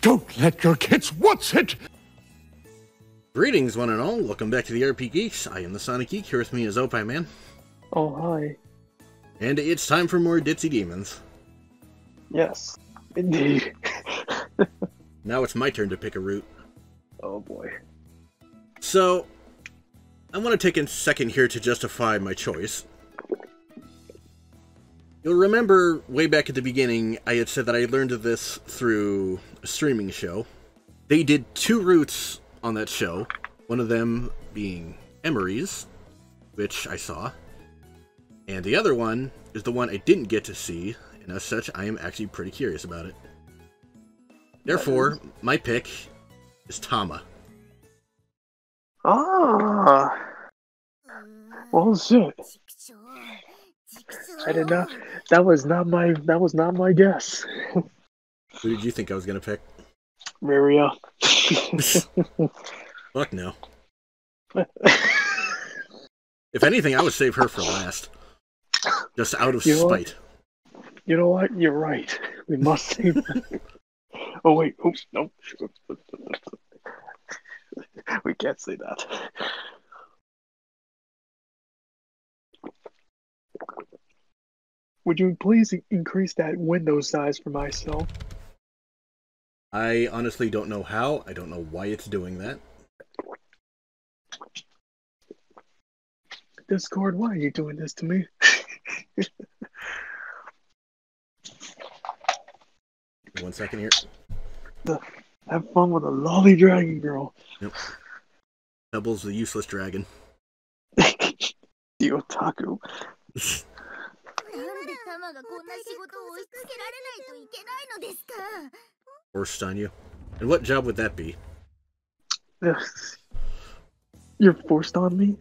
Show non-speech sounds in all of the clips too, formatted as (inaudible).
Don't let your kids what's it? Greetings, one and all. Welcome back to the RP Geeks. I am the Sonic Geek. Here with me is Opie Man. Oh, hi. And it's time for more Ditzy Demons. Yes, indeed. (laughs) Now it's my turn to pick a route. oh boy. So, I want to take a second here to justify my choice. You'll remember way back at the beginning, I had said that I learned of this through a streaming show. They did two routes on that show, one of them being Emery's, which I saw, and the other one is the one I didn't get to see, and as such, I am actually pretty curious about it. Therefore, my pick is Tama. Ah. Well, shit. I did not. That was not my. That was not my guess. Who did you think I was gonna pick? Maria. (laughs) Fuck no. If anything, I would save her for last. Just out of You know what? spite. you know what? You're right. We must save. (laughs) oh wait. Oops. No. (laughs) we can't say that. Would you please increase that window size for myself? I honestly don't know how. I don't know why it's doing that. Discord, why are you doing this to me? (laughs) One second here. Have fun with a lolly dragon girl. Pebbles the useless dragon. (laughs) the otaku. (laughs) なんでタマがこんな仕事を押し付けられないといけないのですか Forced on you. And what job would that be? You're forced on me?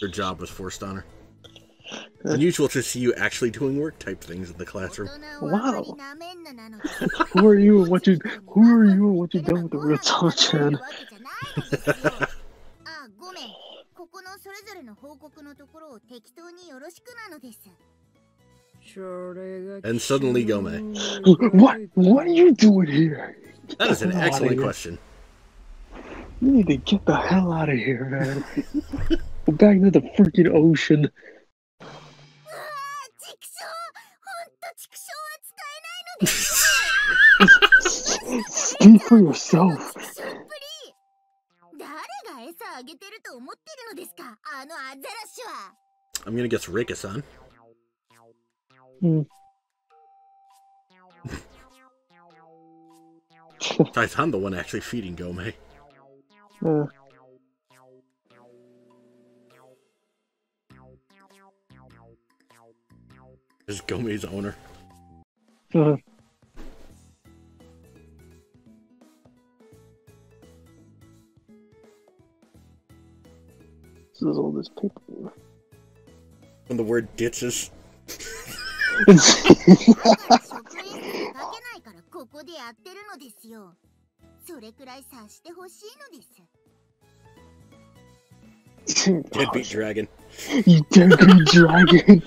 Her job was forced on her. Unusual to see you actually doing work type things in the 大 classroom. 人をあまり(laughs) なめんななのです Who are you and what you who are you and what you done with the real Tom Chan? わ(laughs) けじゃないですよあ、ごめん。ここのそれぞれの報告のところを適当によろしくなのです。 And suddenly Gome. (laughs) What what are you doing here? That is an Get the hell outta excellent here. question. You need to get the hell out of here, man. Go back to the freaking ocean. あー、畜生ほんと畜生は使えないので(laughs) す Speak for yourself. 畜生っぷり誰が餌あげてると思ってるのですかあのアザラシは I'm gonna guess Rika-san. (laughs) Hmm. I'm the one actually feeding Gome. Uh, Is Gome's owner. uh. This is all this paper. When the word ditches. (laughs) 職(laughs) 員室にかけないからここでやってるのですよそれくらい察してほしいのです Deadbeat (laughs) dragon. You deadbeat dragon.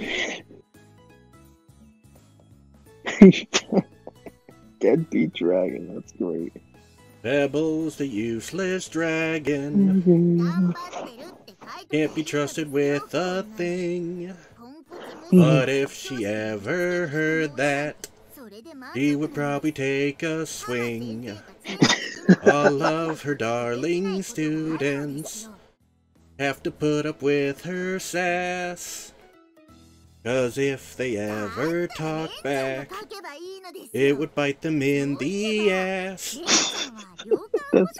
(laughs) deadbeat dragon. That's great. Pebbles the useless dragon. 頑張ってるって書いて Can't be trusted with a thing. But mm-hmm. if she ever heard that, He would probably take a swing. All of her darling students have to put up with her sass. Cause if they ever talk back, it would bite them in the ass. (laughs) That's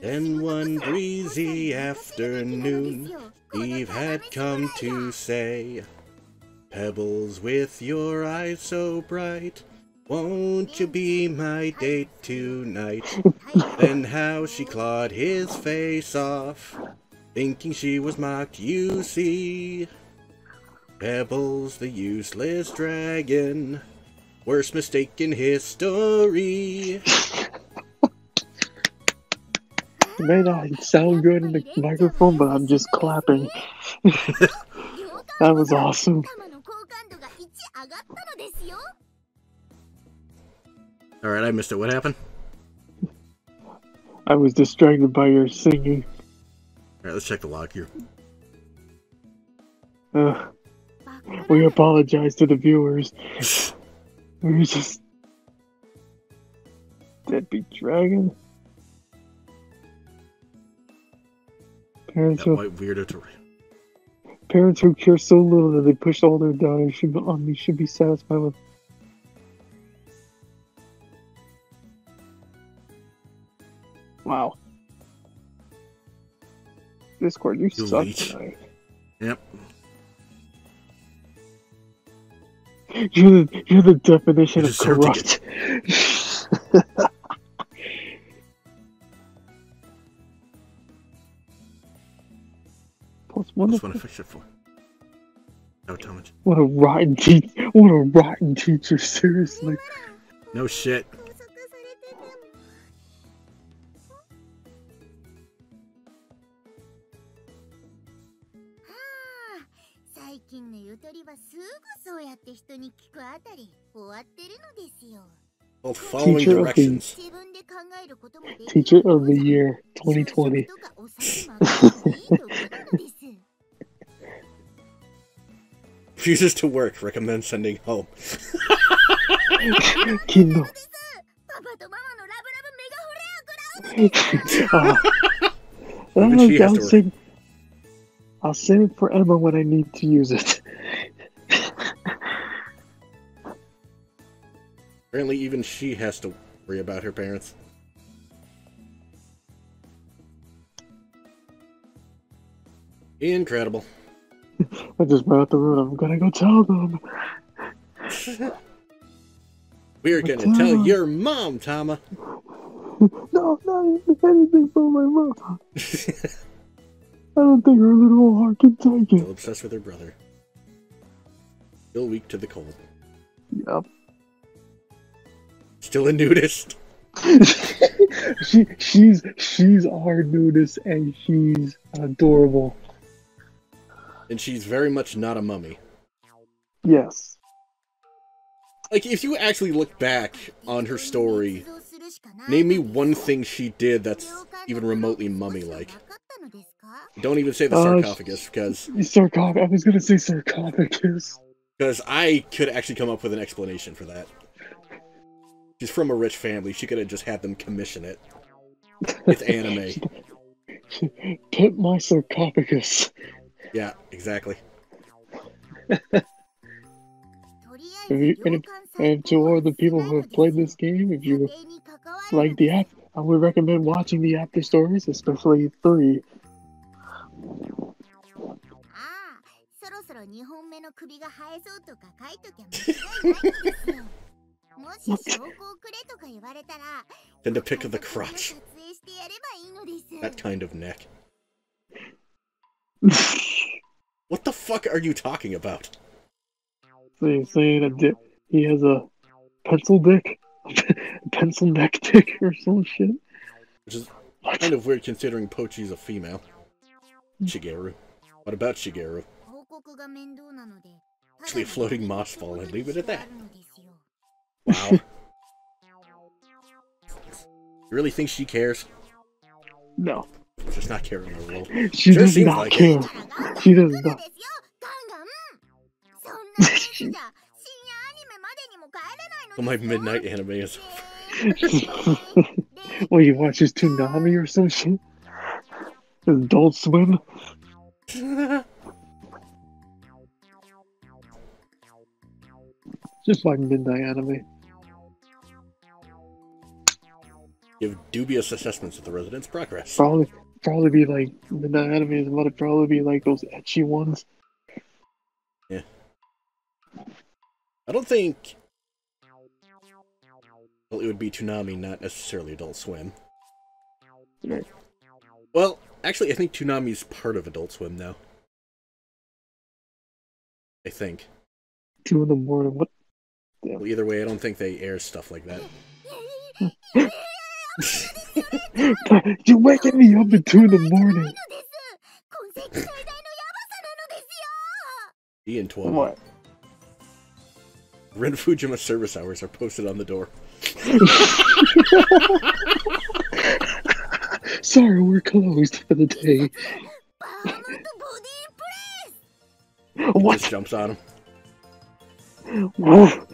and one breezy afternoon, Eve had come to say, Pebbles with your eyes so bright, won't you be my date tonight? (laughs) then how she clawed his face off, thinking she was mocked, you see. Pebbles the useless dragon, worst mistake in history may not sound good in the microphone, but I'm just clapping. (laughs) that was awesome. Alright, I missed it. What happened? I was distracted by your singing. Alright, let's check the lock here. Uh, we apologize to the viewers. (laughs) we were just. Deadbeat Dragon? Parents That who white weirdo to parents who care so little that they push all their daughters should be, um, on me should be satisfied with. Wow. Discord, you You suck tonight. Yep. You're the, you're the definition You of corrupt. (laughs) That's wonderful. That's what it for. No, damage. What a rotten teacher! What a rotten teacher! Seriously. No shit. Ah, well, following Teacher directions. Teacher of the year 2020. (laughs) Refuses to work. Recommend sending home. (laughs) Kindle. (laughs) Ah. Oh, uh, I'll, I'll save, I'll save it for Emma when I need to use it. Apparently, even she has to worry about her parents. Incredible. (laughs) I just went out the room. I'm gonna go tell them. (laughs) We're gonna tell uh, your mom, Tama. (laughs) No, not anything from my mom. I don't think her little heart can take it. Still obsessed with her brother. Still weak to the cold. Yep. Still a nudist. she she's she's our nudist and she's adorable. And she's very much not a mummy. Yes. Like, if you actually look back on her story, name me one thing she did that's even remotely mummy-like. Don't even say the Uh, sarcophagus, because Sarcophagus. I was gonna say sarcophagus. because I could actually come up with an explanation for that. She's from a rich family. She could have just had them commission it. It's anime. (laughs) Put my sarcophagus. Yeah, exactly. if you, and, and to all the people who have played this game, if you like the app, I would recommend watching the after stories, especially three. (laughs) then to pick of the crotch. (laughs) That kind of neck. (laughs) what the fuck are you talking about? So you're saying a dick? He has a pencil dick, a (laughs) pencil neck dick, or some shit. Which is what? kind of weird considering Pochi's a female. Shigeru. What about Shigeru? Actually, a floating moss ball, and leave it at that. Wow. (laughs) you really think she cares? No. She's not carrying her role. She just does not like care. It. She does not. well, my midnight anime is over. (laughs) well, you watch his Toonami or some shit? Adult Swim? (laughs) Just like midnight anime. Give dubious assessments of the resident's progress. Probably probably be like the anime is about to probably be like those ecchi ones. Yeah. I don't think. Well, it would be Toonami, not necessarily Adult Swim. Right. Well, actually, I think Toonami's part of Adult Swim now. I think. Two in the morning. What? Well, either way, I don't think they air stuff like that. (laughs) (laughs) (laughs) You're waking me up at 2 in the morning. (laughs) Ian 12. What? Rent Fujima service hours are posted on the door. (laughs) Sorry, we're closed for the day. What? Just jumps on him. Oh.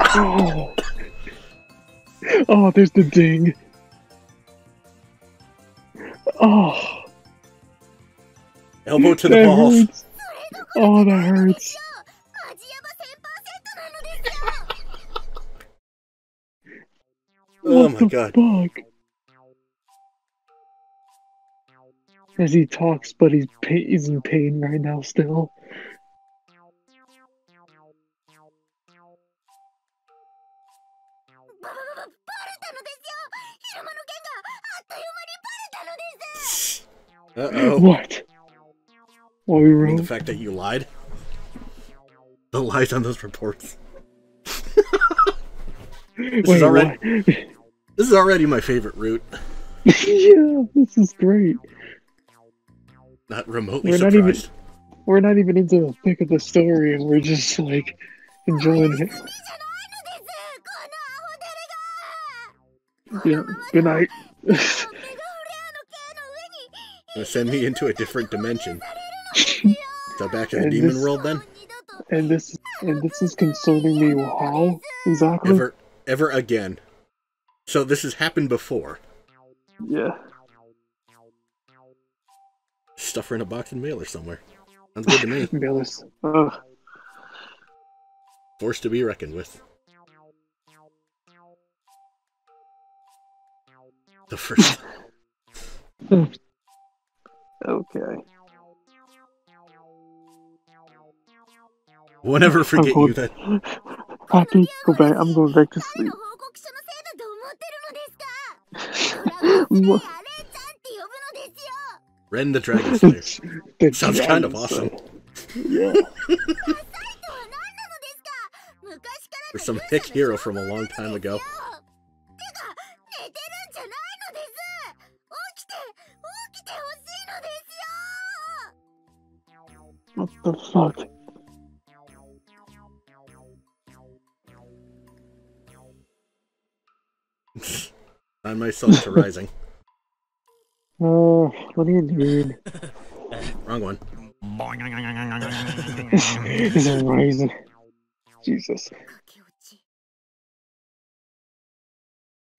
Oh. oh, there's the ding. Oh. Elbow to the balls. Oh, that hurts. oh my god. Fuck? As he talks, but he's, he's in pain right now still. Uh oh. What? What we mean, the fact that you lied? The lies on those reports. (laughs) This Wait, is already (laughs) this is already my favorite route. yeah, this is great. Not remotely We're not even- We're not even into the thick of the story, and we're just like enjoying it. Yeah, good night. send me into a different dimension. so back to the demon this, world then? And this and this is concerning me how exactly? Ever ever again. So this has happened before. Yeah. Stuff her in a box and mail her somewhere. Sounds good to me. (laughs) Mailers. Ugh. Forced to be reckoned with. the first time. (laughs) okay. We'll never forget you then. Poppy, (laughs) go back. I'm going back to sleep. (laughs) Ren the Dragon Slayer. the Sounds kind of awesome. Yeah. Or some hick hero from a long time ago. What the fuck? Sign myself to rising. (laughs) Oh, what are you doing? (laughs) Wrong one. (laughs) He's rising. Jesus.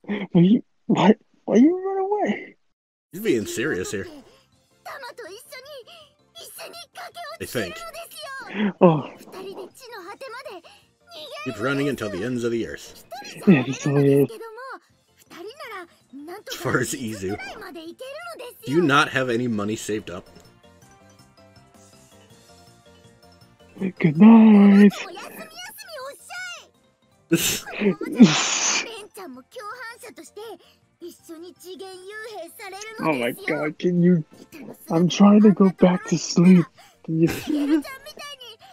Why you, what? Why you run away? He's being serious here. I think. Oh. Keep running until the ends of the earth. As far as Izu. Do you not have any money saved up? Good night! Oh my god, can you... I'm trying to go back to sleep. Can you...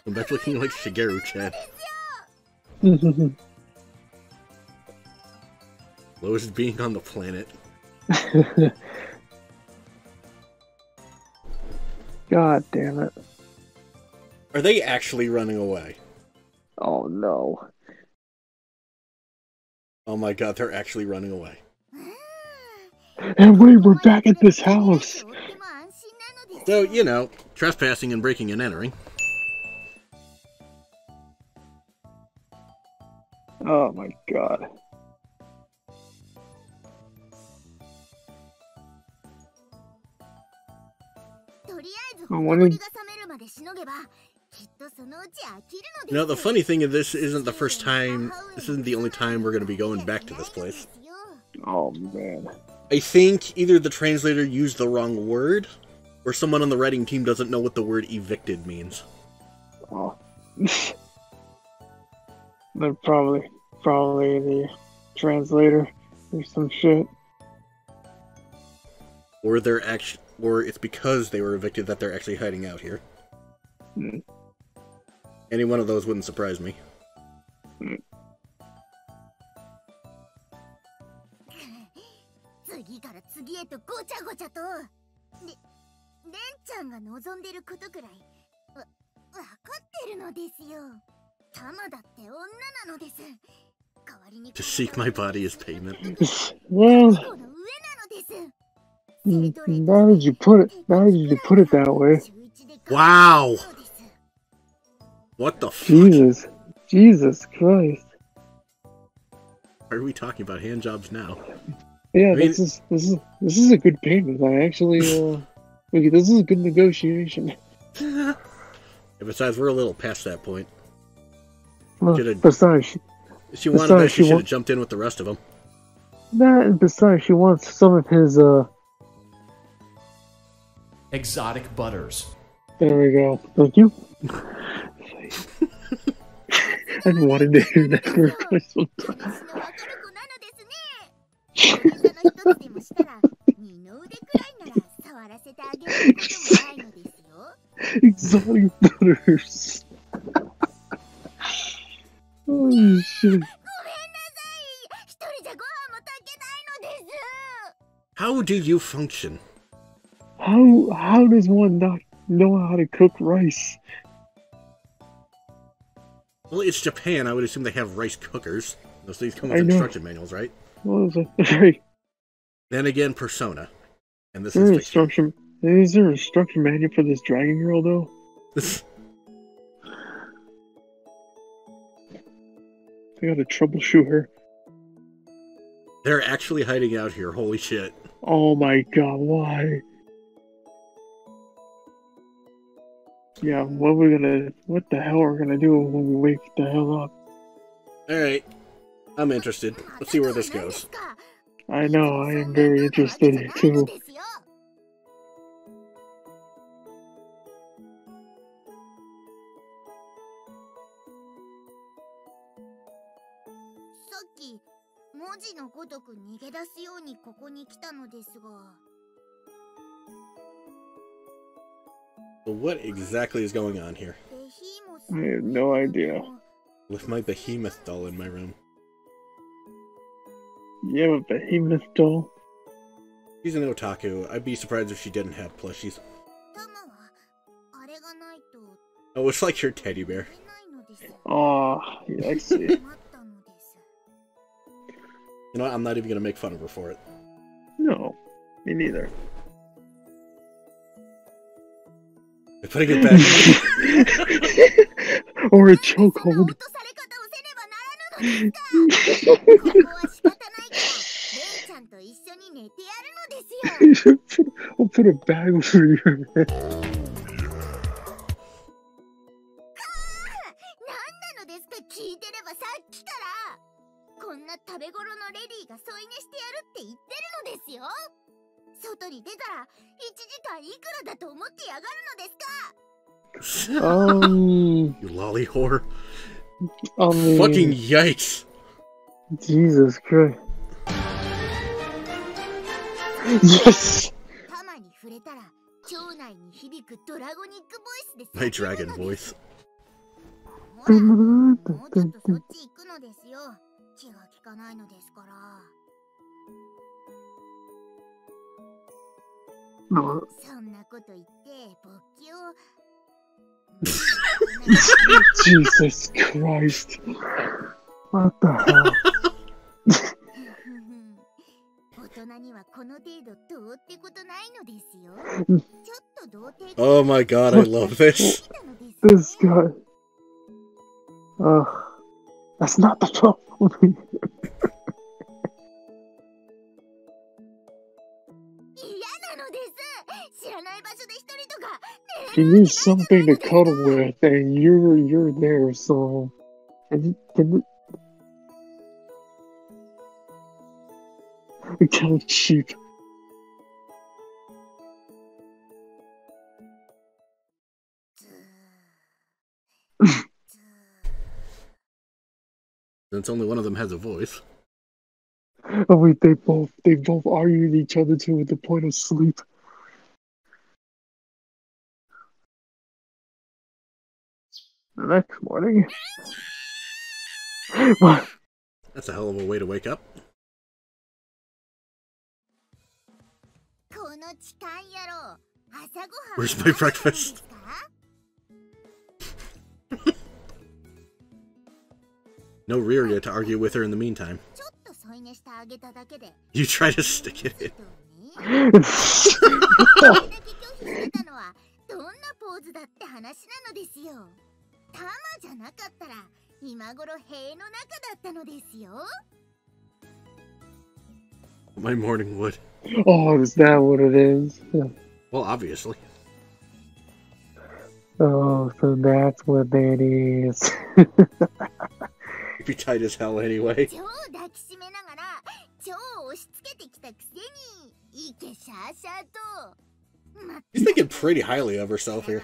I'm back looking like Shigeru Chan. (laughs) Lowest being on the planet. (laughs) God damn it. Are they actually running away? Oh no. Oh my god, they're actually running away and we were back at this house. So, you know, trespassing and breaking and entering. Oh my god. I. You the funny thing is this isn't the first time, this isn't the only time we're going to be going back to this place. Oh man. I think either the translator used the wrong word, or someone on the writing team doesn't know what the word evicted means. Oh. (laughs) They're probably probably the translator or some shit. Or they're actually, or it's because they were evicted that they're actually hiding out here. Hmm. Any one of those wouldn't surprise me. seek my body as payment. well, now did you put it? Now did you put it that way? Wow! What the fuck? Jesus, Jesus Christ! Why are we talking about hand jobs now? Yeah, I mean, this is this is this is a good payment. I actually, uh, (laughs) okay, this is a good negotiation. besides, we're a little past that point. Well, besides, if she wanted besides, that, she, she should have jumped in with the rest of them. Nah, besides, she wants some of his, uh... Exotic butters. There we go. Thank you. (laughs) I wanted to hear that for quite some (laughs) time. Exotic butters. (laughs) Oh (laughs) shit. ごめんなさい。一人じゃご飯も炊けないのです。 How do you function? How how does one not know how to cook rice? Well, it's Japan. I would assume they have rice cookers. Those things come I with know. instruction manuals, right? What is it? Right. Then again, Persona. And this Is there is instruction? Is there instruction manual for this dragon girl though? (laughs) I gotta troubleshoot her. They're actually hiding out here. Holy shit. Oh my god, why? Yeah, what we're gonna, what the hell are we gonna do when we wake the hell up? All right, I'm interested. Let's see where this goes. I know, I am very interested too. っき文字のごとく逃げ出すようにここに来たのですが But what exactly is going on here? ベヒーモス I have no idea. With my behemoth doll in my room. You have a behemoth doll? She's an otaku. I'd be surprised if she didn't have plushies. タマはあれがないと Oh, it's (laughs) like your teddy bear. 飛べないのです Oh, yeah, I see. (laughs) You know what? I'm not even going to make fun of her for it. No, me neither. You're putting it back. (laughs) or a chokehold. (laughs) I'll put a bag over your head. (laughs) 食べ頃のレディーが添い寝してやるって言ってるのですよ外に出たら1時間いくらだと思ってやがるのですか Um, (laughs) you lolly whore. I mean, Fucking yikes. Jesus Christ. Yes! タマに触れたら腸内に響くドラゴニックボイスです My dragon voice. (laughs) ほらもうちょっとそっち行くのですよ気が利かないのですから No, そんなこと言って勃起を Jesus Christ. What the hell? 大人にはこの程度どうってことないのですようんちょっと童貞 Oh my god, I love this. たのです This guy. Uh, that's not the problem. she needs something to cuddle with, and you're you're there. So, can can we? Kind of cheap. since only one of them has a voice. Oh wait, they both they both argued each other to the point of sleep. The next morning. (laughs) what? That's a hell of a way to wake up. Where's my breakfast? (laughs) No Rirya to argue with her in the meantime. You try to stick it in. My morning wood. Oh, is that what it is? Well, obviously. Oh, so that's what that is. (laughs) be tight as hell anyway. (laughs) He's thinking pretty highly of herself here.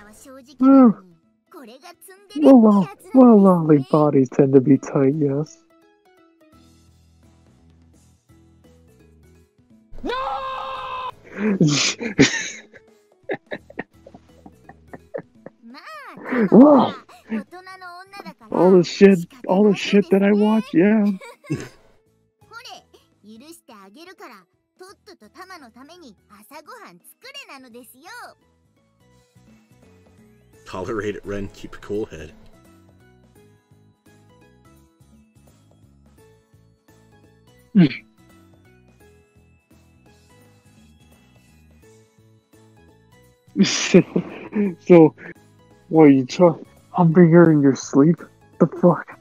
Well, well, well, lonely bodies tend to be tight, yes. No! (laughs) Whoa! all the shit, all the shit that I watch, yeah. Tolerate it, Ren. Keep a cool head. (laughs) so, so, well, you talk humping her in your sleep? The fuck?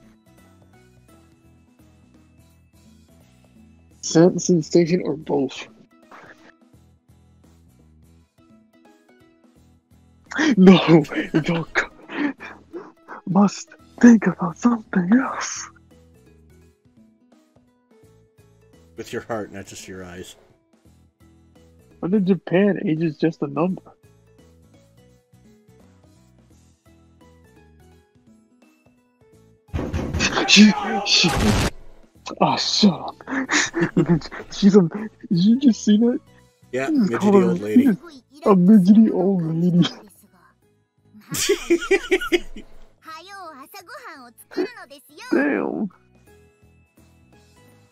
Scent sensation or both? (laughs) No, don't. Must think about something else. With your heart, not just your eyes. But in Japan, age is just a number. She, she, oh, shut up. (laughs) She's a, Did you just see that? Yeah, midgety old lady. A midgety old lady. (laughs) Damn.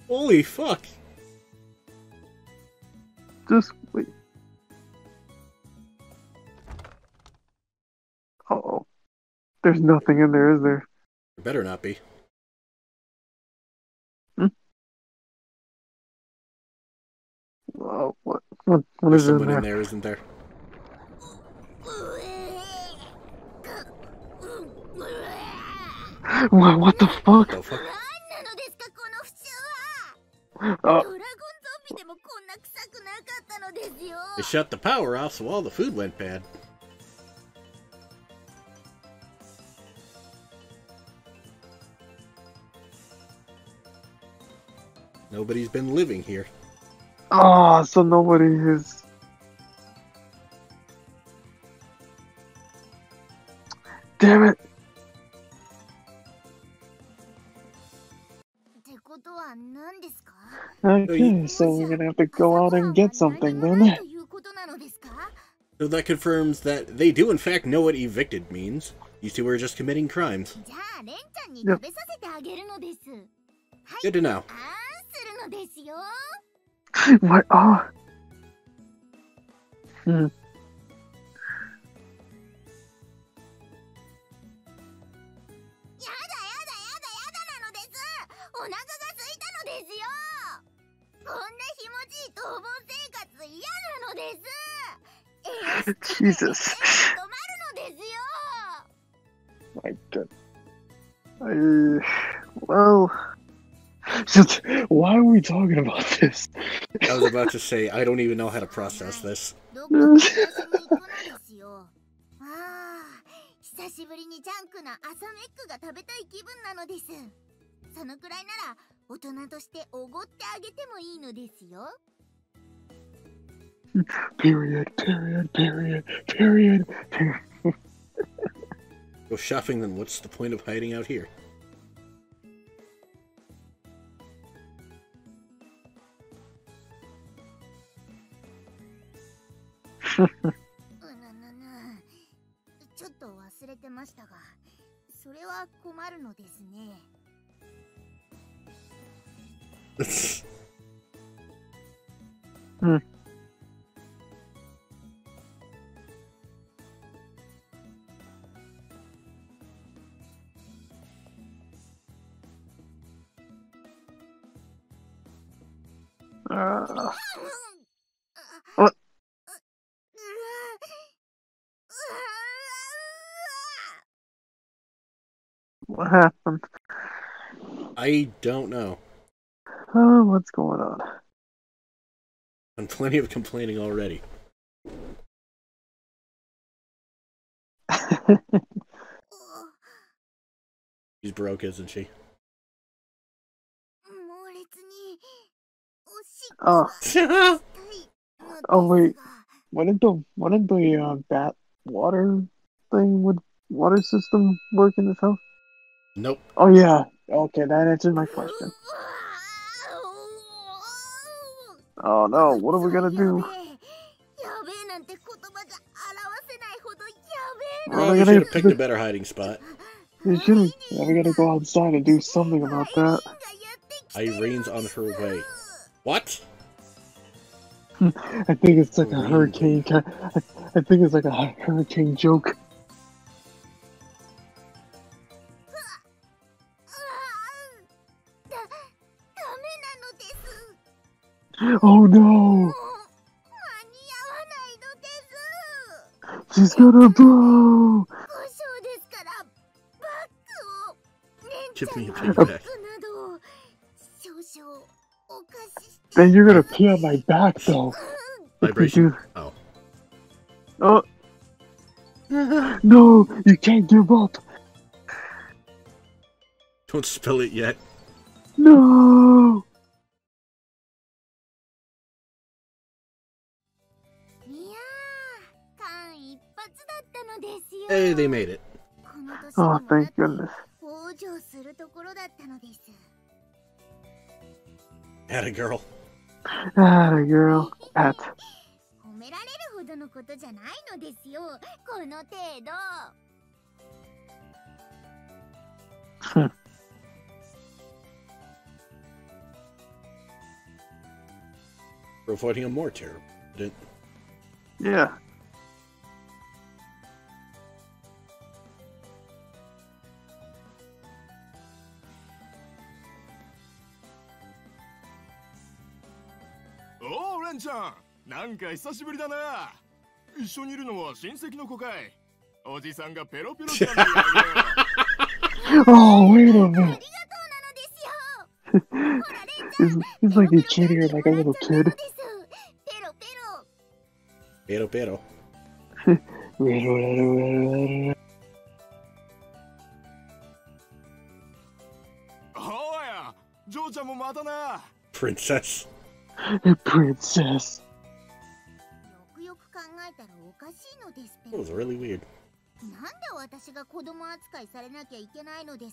Holy fuck. Just wait. Uh oh. There's nothing in there, is there? There better not be. What, what, what is Someone in there? there, isn't there? (laughs) What, what the fuck? The fuck? Uh, they shut the power off, so all the food went bad. Nobody's been living here. oh, so nobody is. Damn it. ってことは何ですか Okay, so we're gonna have to go out and get something 何もない then. ということなのですか So that confirms that they do in fact know what evicted means. These two were just committing crimes. じゃあレンちゃんに食べさせてあげるのですはい Good to know. What? Oh. Hmm. やだやだやだやだなのですお腹が空いたのですよこんな気持ちいい逃亡生活嫌なのですえー Jesus. 止まるのですよ My god. Uh, well. So (laughs) why are we talking about this? I was about to say I don't even know how to process this. (laughs) period, period, period, period, period. Go shopping then, what's the point of hiding out here? ちょっと忘れてましたが、それは困るのですね。うん。What happened? I don't know. Oh, what's going on? I'm plenty of complaining already. (laughs) She's broke, isn't she? Oh. (laughs) oh wait, wouldn't the wouldn't the uh, bat water thing with water system work in this house? Nope. Oh yeah. Okay, that answered my question. Oh no, what are we gonna do? Well, we should have picked a better hiding spot. You should yeah, we gotta go outside and do something about that. Irene's on her way. What? (laughs) I think it's like a hurricane. I think it's like a hurricane joke. Oh no! She's gonna blow! Me a piggyback. Uh, then you're gonna pee on my back, though. Vibration. Oh. Oh. No, you can't give up. Don't spill it yet. No. ですよ Hey, they made it. この年 Oh, にもな thank って goodness. 往生するところだったのです Had a girl. Ah, girl. At. 褒められるほどのことじゃないのですよこの程度 For avoiding a more terrible. incident. Yeah. . ンちゃんなんか久しぶりだな一緒にいるのは親戚の子かいおじさんがペロペロちゃんだよ、ね、oh, wait a minute. it's, it's like they cheating her like a little kid. Pero pero. Princess. a princess. It was really weird.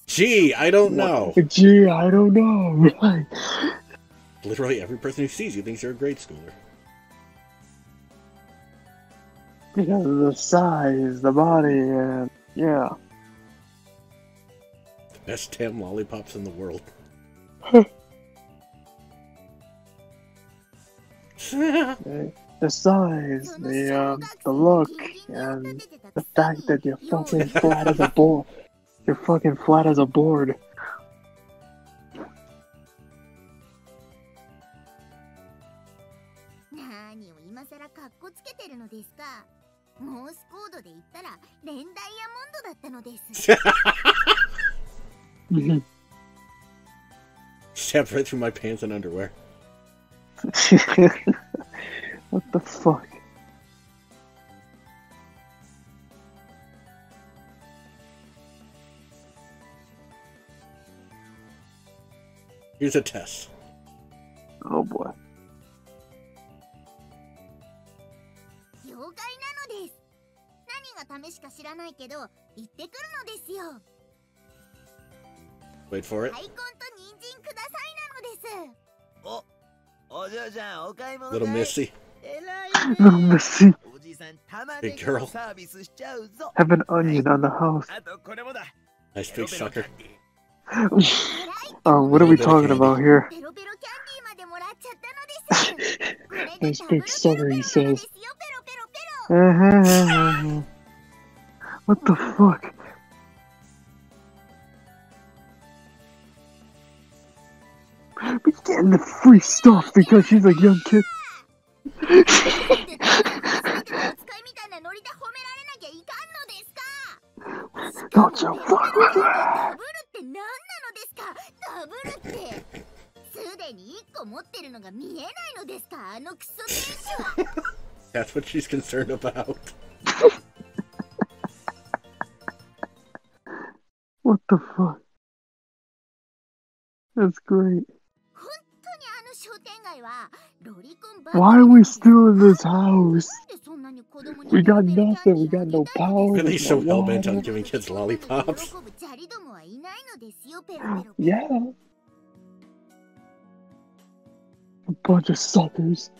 Gee, I don't know. Gee, I don't know. (laughs) Literally every person who sees you thinks you're a grade schooler. Because of the size, the body, and yeah. The best damn lollipops in the world. (laughs) the, size, the um, the look, and the fact that you're fucking flat as a board. You're fucking flat as a board. (laughs) Step right through my pants and underwear. (laughs) what the fuck? Here's a test. Oh boy. Wait for it. Little Missy. Little Missy. Big girl. Have an onion on the house. Nice big sucker. oh, (laughs) um, what are we talking about here? (laughs) nice big sucker, he says. what the fuck? We're getting the free stuff because she's a young kid. で全てのお使いみたいなノリで褒められなきゃいかんのですか Don't you し fuck かも with ダ that! ブルって何なのですかダブルってすでに1個持ってるのが見えないのですかあのクソ選手(laughs) は That's what she's concerned about. What the fuck? That's great. Why are we still in this house? We got nothing. We got no power. Are they so hell bent on giving kids lollipops? yeah. A bunch of suckers.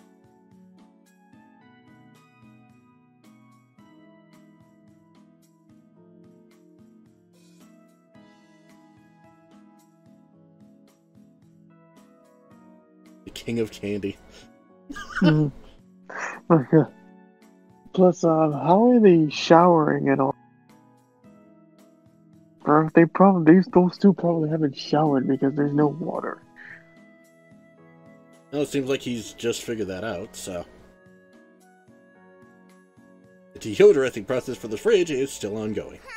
King of candy. (laughs) Okay. Plus, uh, how are they showering and all? Or if they probably these those two probably haven't showered because there's no water. Well, it seems like he's just figured that out, so. The deodorizing process for the fridge is still ongoing. (laughs)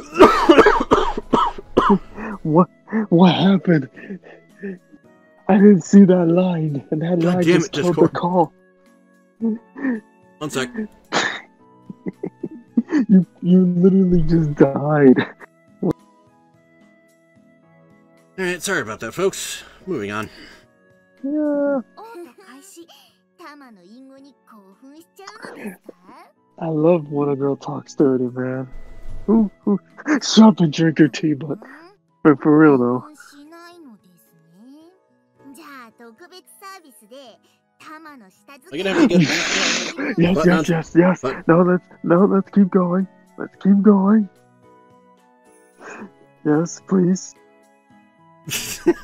(coughs) (coughs) (coughs) (laughs) what what happened? I didn't see that line, and that God line damn just killed the call. One sec. (laughs) you you literally just died. All right, sorry about that, folks. Moving on. Yeah. I love when a girl talks dirty, man. Ooh, ooh. Stop and drink your tea, but. but for real though. 興奮しないのですねじゃあ特別サービスでタマの下付 Are け you gonna (laughs) have to get. Yes, But yes, not- yes, yes. but- No, let's no, let's keep going. Let's keep going. Yes, please. (laughs)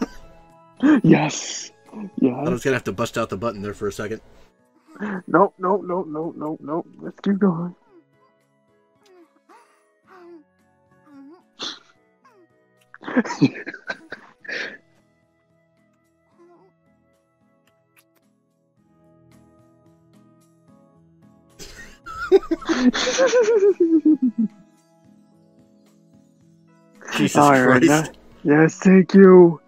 Yes. I Yes. was gonna have to bust out the button there for a second. No, no, no, no, no, no. Let's keep going. (laughs) Jesus All right, Christ. now- yes, thank you.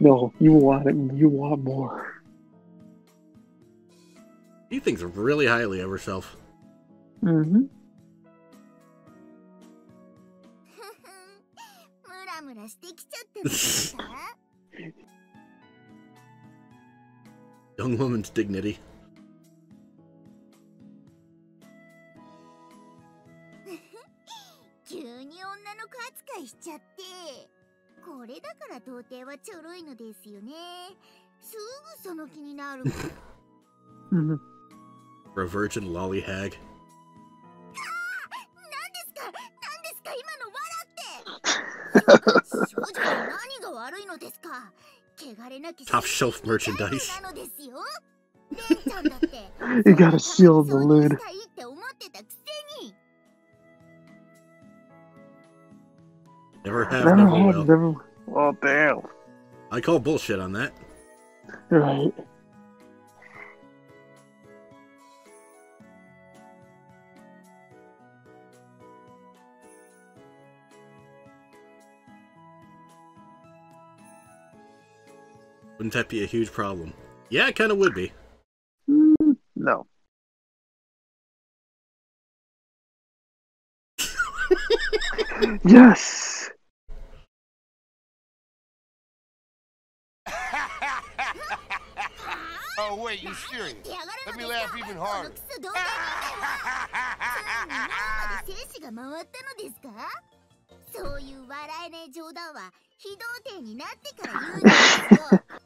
No, you want it. You want more. He thinks really highly of herself. Mm-hmm. (laughs) (laughs) Young woman's dignity. (laughs) Mm-hmm. For a loli hag. (laughs) Top shelf merchandise. you gotta seal the lid. Never have, never, never, had, never. Oh damn! I call bullshit on that. Right. Wouldn't that be a huge problem? Yeah, it kind of would be. Mm, no. yes. (laughs) oh wait, you serious? Let me laugh even harder. (laughs) (laughs)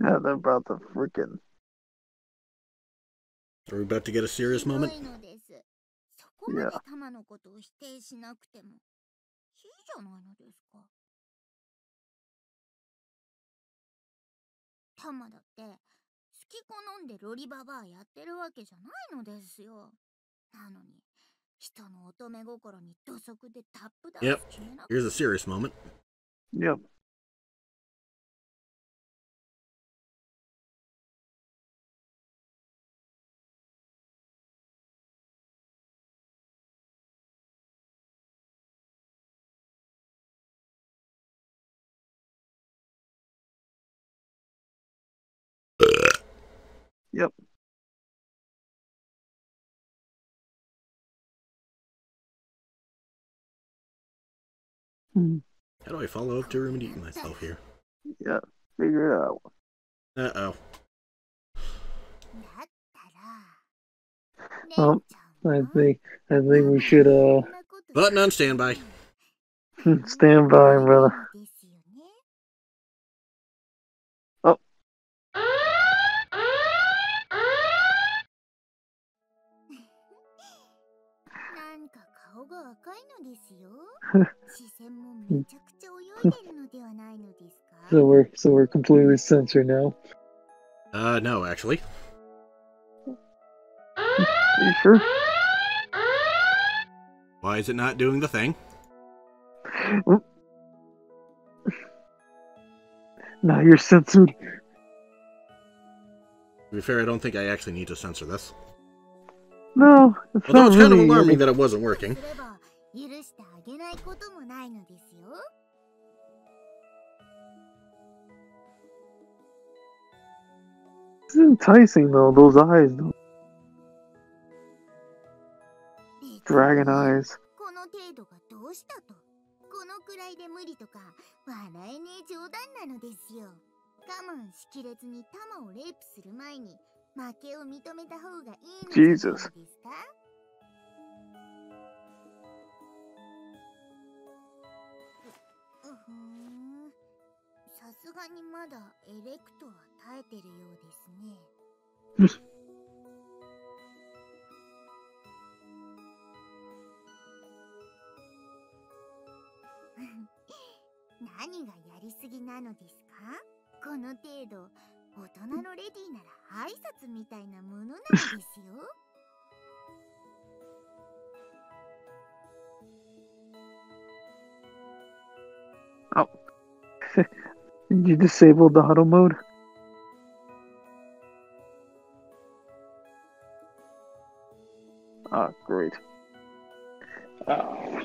Yeah, they're about to freaking. Are we about to get a serious moment? ひどいのですそこまでタマのことを否定しなくてもいいじゃないのですかタマだって好き好んでロリババアやってるわけじゃないのですよなのに人の乙女心に土足でタップダン Yep. Here's a serious moment. Yep. Yep hmm. How do I follow up to room and eat myself here? Yeah, figure it out. Uh oh. Um, I think I think we should uh. Button on standby. (laughs) standby, brother. (laughs) So we're so we're completely censored now. Uh, no, actually. Are you sure? Why is it not doing the thing? (laughs) Now you're censored. To be fair, I don't think I actually need to censor this. No, it's Although not it's kind of really. alarming that it wasn't working. 許してあげないこともないのですよ。Enticing though. Those eyes, Dragon eyes. この程度がどうしたとこのくらいで無理とか笑えねえ冗談なのですよ我慢しきれずにタマをレイプする前に負けを認めた方がいいのです Jesus. か？うふん。さすがにまだエレクトは耐えてるようですね。何がやりすぎなのですか？この程度大人のレディーなら挨拶みたいなものなんですよ。Did (laughs) you disable the huddle mode? Ah, great. Oh.